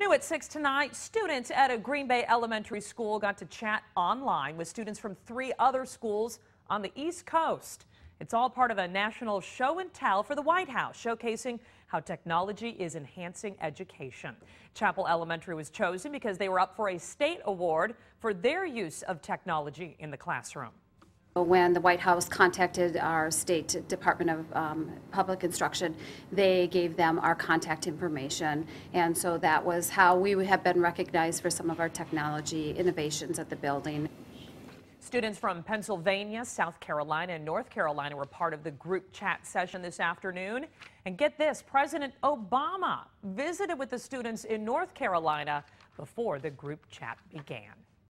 New at 6 tonight, students at a Green Bay elementary school got to chat online with students from three other schools on the East Coast. It's all part of a national show and tell for the White House, showcasing how technology is enhancing education. Chappell Elementary was chosen because they were up for a state award for their use of technology in the classroom. When the White House contacted our State Department of um, Public Instruction, they gave them our contact information. And so that was how we have been recognized for some of our technology innovations at the building. Students from Pennsylvania, South Carolina, and North Carolina were part of the group chat session this afternoon. And get this, President Obama visited with the students in North Carolina before the group chat began.